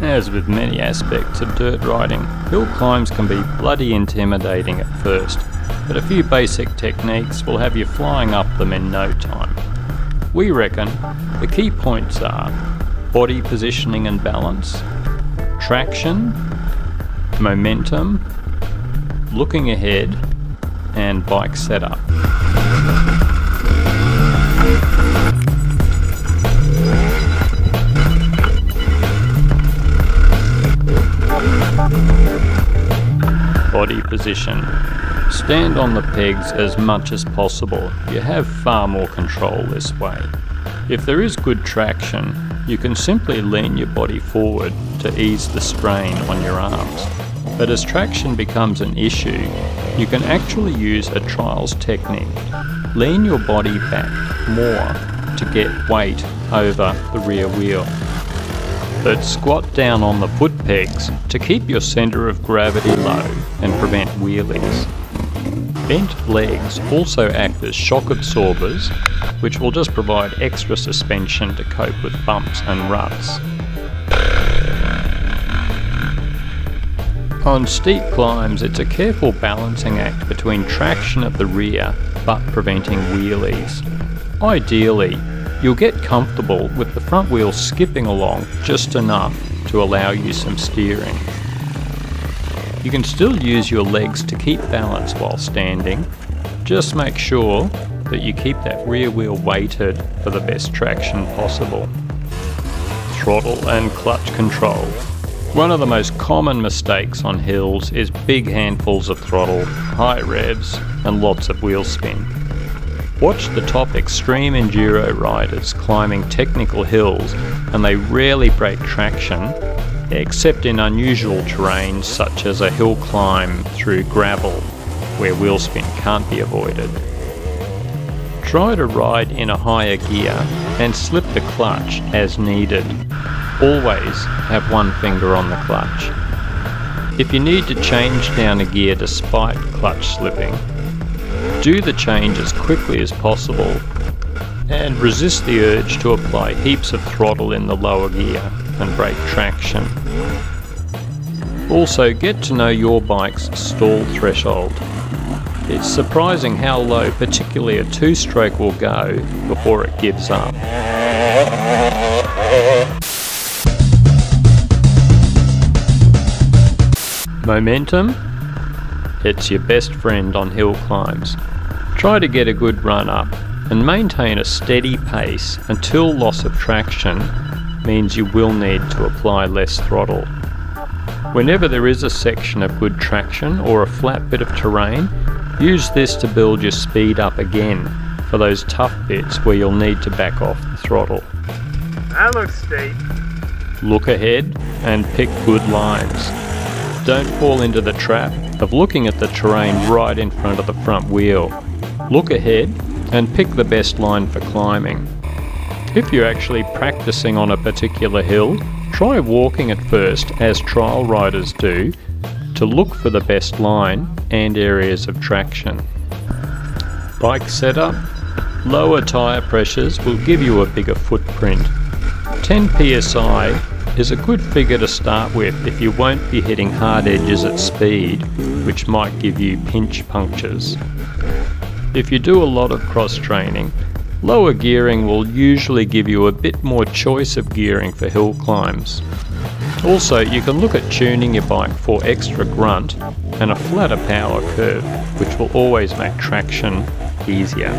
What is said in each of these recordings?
As with many aspects of dirt riding, hill climbs can be bloody intimidating at first, but a few basic techniques will have you flying up them in no time. We reckon the key points are body positioning and balance, traction, momentum, looking ahead, and bike setup. Body position. Stand on the pegs as much as possible. You have far more control this way. If there is good traction, you can simply lean your body forward to ease the strain on your arms. But as traction becomes an issue, you can actually use a trials technique. Lean your body back more to get weight over the rear wheel. But squat down on the foot pegs to keep your centre of gravity low and prevent wheelies. Bent legs also act as shock absorbers, which will just provide extra suspension to cope with bumps and ruts. On steep climbs, it's a careful balancing act between traction at the rear but preventing wheelies. Ideally, you'll get comfortable with the front wheel skipping along just enough to allow you some steering. You can still use your legs to keep balance while standing. Just make sure that you keep that rear wheel weighted for the best traction possible. Throttle and clutch control. One of the most common mistakes on hills is big handfuls of throttle, high revs, and lots of wheel spin. Watch the top extreme enduro riders climbing technical hills and they rarely break traction except in unusual terrain such as a hill climb through gravel where wheel spin can't be avoided. Try to ride in a higher gear and slip the clutch as needed Always have one finger on the clutch. If you need to change down a gear despite clutch slipping, do the change as quickly as possible and resist the urge to apply heaps of throttle in the lower gear and break traction. Also, get to know your bike's stall threshold. It's surprising how low particularly a two-stroke will go before it gives up. Momentum? It's your best friend on hill climbs. Try to get a good run up and maintain a steady pace until loss of traction means you will need to apply less throttle. Whenever there is a section of good traction or a flat bit of terrain, use this to build your speed up again for those tough bits where you'll need to back off the throttle. That looks steep. Look ahead and pick good lines. Don't fall into the trap of looking at the terrain right in front of the front wheel. Look ahead and pick the best line for climbing. If you're actually practicing on a particular hill, try walking at first as trial riders do to look for the best line and areas of traction. Bike setup Lower tyre pressures will give you a bigger footprint. 10 psi is a good figure to start with if you won't be hitting hard edges at speed, which might give you pinch punctures. If you do a lot of cross training, lower gearing will usually give you a bit more choice of gearing for hill climbs. Also, you can look at tuning your bike for extra grunt and a flatter power curve, which will always make traction easier.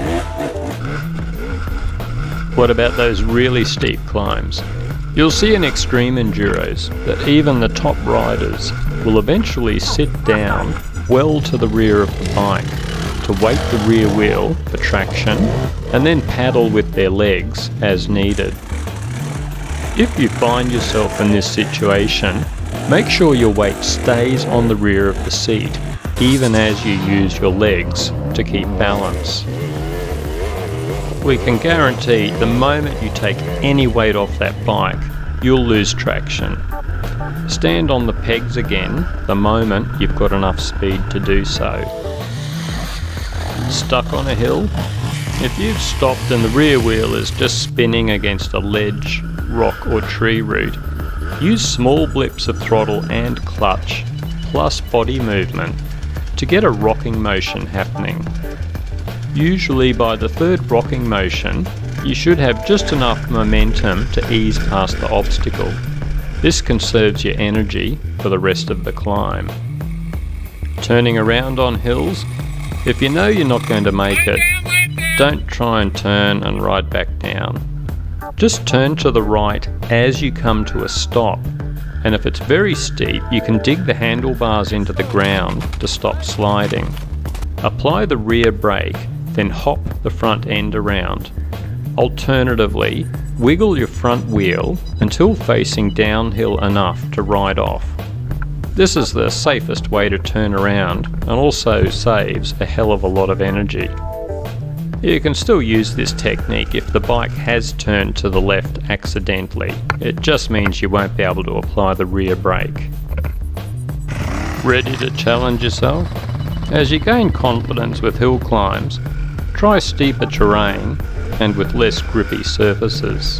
What about those really steep climbs? You'll see in extreme enduros that even the top riders will eventually sit down well to the rear of the bike to weight the rear wheel for traction and then paddle with their legs as needed. If you find yourself in this situation, make sure your weight stays on the rear of the seat even as you use your legs to keep balance. We can guarantee the moment you take any weight off that bike, you'll lose traction. Stand on the pegs again the moment you've got enough speed to do so. Stuck on a hill? If you've stopped and the rear wheel is just spinning against a ledge, rock or tree root, use small blips of throttle and clutch, plus body movement, to get a rocking motion happening. Usually by the third rocking motion, you should have just enough momentum to ease past the obstacle. This conserves your energy for the rest of the climb. Turning around on hills, if you know you're not going to make it, don't try and turn and ride back down. Just turn to the right as you come to a stop, and if it's very steep, you can dig the handlebars into the ground to stop sliding. Apply the rear brake, then hop the front end around. Alternatively, wiggle your front wheel until facing downhill enough to ride off. This is the safest way to turn around and also saves a hell of a lot of energy. You can still use this technique if the bike has turned to the left accidentally. It just means you won't be able to apply the rear brake. Ready to challenge yourself? As you gain confidence with hill climbs, try steeper terrain and with less grippy surfaces.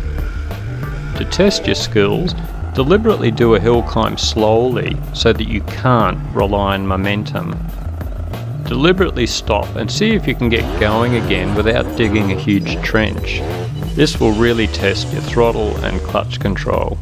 To test your skills, deliberately do a hill climb slowly so that you can't rely on momentum. Deliberately stop and see if you can get going again without digging a huge trench. This will really test your throttle and clutch control.